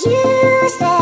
You say